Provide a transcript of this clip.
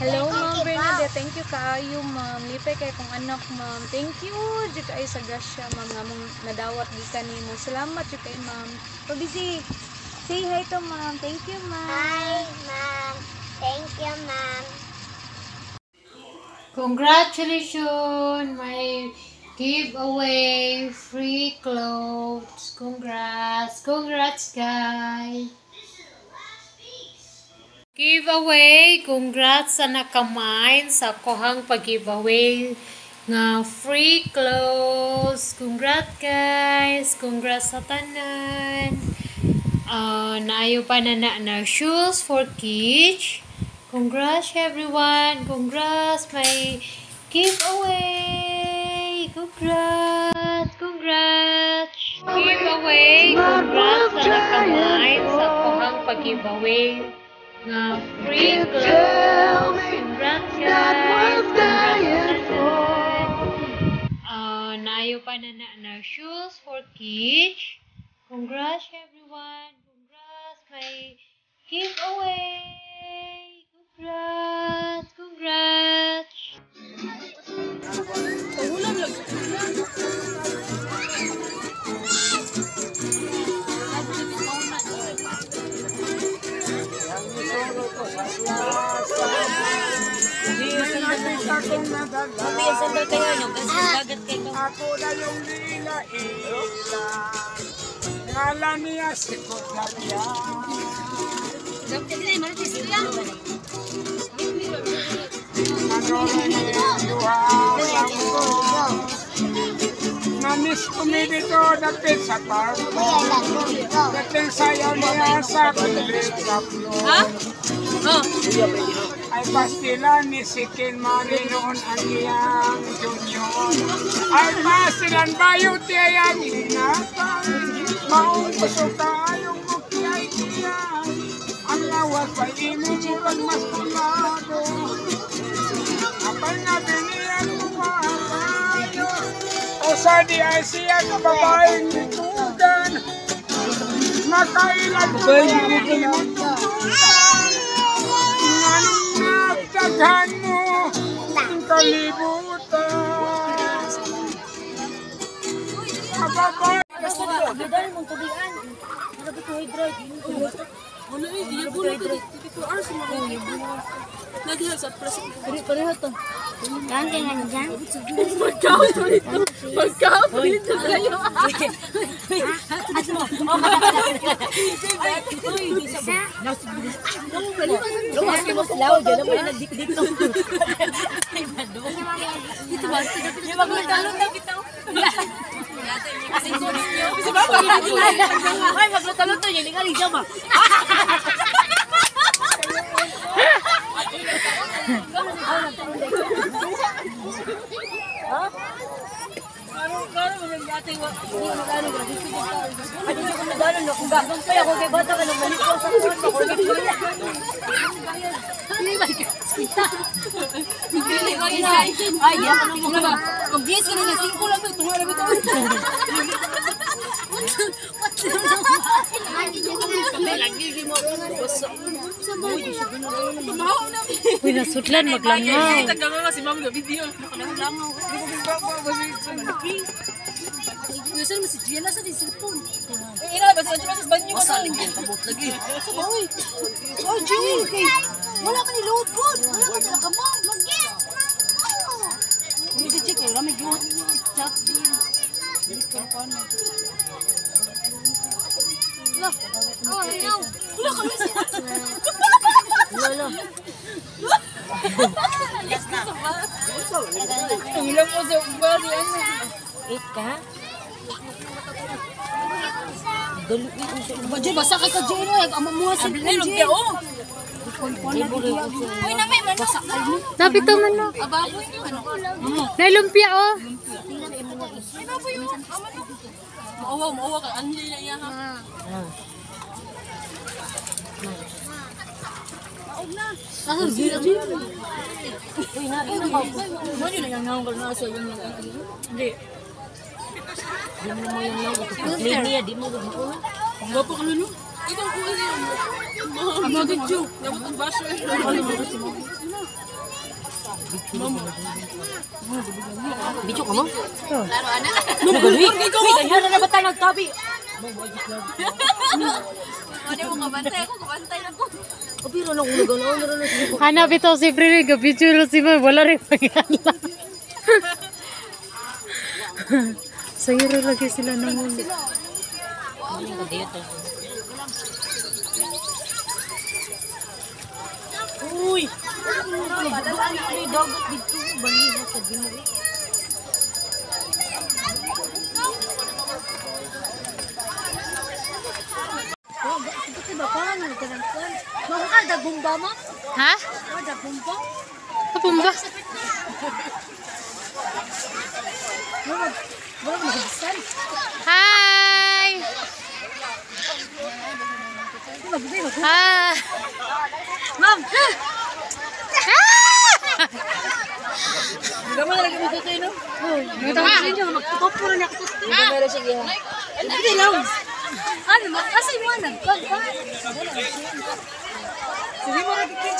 thank you kaayo ma'am. Lipay kay kong anak ma'am. Thank you jud kay sa grasya ma'am nga mong nadawat gikan nimo. Salamat jud kay ma'am. Pabisi. Say hi to ma'am. Thank you ma'am. Hi, ma'am. Thank you, ma'am. Congratulations, my giveaway free clothes. Congrats, congrats, guys. Giveaway, congrats sa nakamain sa kohang pag-giveaway nga free clothes. Congrats, guys. Congrats sa tanan. Uh, naayo pa na na, na shoes for kids. Congrats everyone! Congrats my giveaway! Congrats! Congrats! Giveaway! Congrats sa nakamay sa kuhang pag-giveaway nga free clothes! Congrats guys! Congrats uh, Naayo pa na na, na shoes for kids. Congrats everyone! Congrats my giveaway! Mami, sandal kayo nyo. Kasi dagat kayo. Ako na yung lila ila. Ngala niya si Kutlaria. Ano rin yung duha sa ko. Namis ko mi dito dapit sa parko. Dating sayaw niya sa pilit sa floor. Ha? Oh. Ay pastilan ni Sikin Marinoon ang iyang junior. Ay pastilan bayo tiyang inatan. Maong gusto tayong mukiyay tiyay. Ang lawas pa imumurag mas kumado. Apay nga biniyan mo maayo. O sa di ay siya kababaeng nitugan. Makailan ko yung Anong nataghan mo ang kalibutan? Ababay! Wala eh, di yung bulo ko dito. Dito hours mo ko Lagi lang sa press. Pareho to. Ganti nga niya dyan. Mag-count dito. Mag-count dito kayo. Lumas ka mo slaw. Diyan mo na dito dito. Dito ba? Yung maglutalong na bitaw. Kasi ba? Ay, maglutalong to. Yung lingaling siya ba? Ay, di ako nang mga? Ang bilis ka na singko lang ito. Tunga lang ito. Tumahaw na. Uy, nasutlan maglangaw. Tagal nga si mama na video. Nakalangaw. Gusto naman si Gia nasa din cellphone. Eh, ina ba sa sa banyo ko? Masaling yan, kabot lagi. Oy. Oh, Gia. Wala ka ni load po. Wala ka talaga mo. Mag-get. Hindi si Gia, wala may gyud. Chat din. Wala. Oh, ayaw. Wala ka message. Wala. Ang ilang po sa bari ano. Eight ka? Badyo, basa ka ka Jero. Ang mga sa Ay, lumpia, oh. Uy, na may manok. Lapit to man no. Ababoy, manok. Nailumpia oh. Ay, baboy, oh. Ang manok. Maawa, maawa ka. Ano nila iya, ha? Ah, zero, zero. Uy, na, ina ka. Ano yun ang nangal na sa yung Hindi. Di mo mo yung lang. Clean niya, di mo mo. Ang gapo ka lalo. Ikaw ko kasi yung... Ang mga video. Dapat ang basher. Bicho ka mo? Laro anak. Ano gali? Wait, ayhan na ba tayo nagtabi? Ano mo kabantay ako, kabantay ako. Kapiro na kung nagalaw na rin ako. Hanap ito si Frere, gabidyo si Boy, wala rin pangalan. Sa lagi sila nang huli. Uy! Nagdaan ko yung dagat dito. Baliho sa ginari. Oh, bakit ba pa? Ano ka ng kwan? Mga ka, dagbomba mo? Ha? Oh, dagbomba? Kapon ba? Hi! Ah! Ma'am! Gama na lagi mo dito, no? Oh, may tawag sa inyo, magtukop mo rin ako dito. Gama sige ha. Hindi lang. Ano, kasi mo na. Sige mo rin kitchen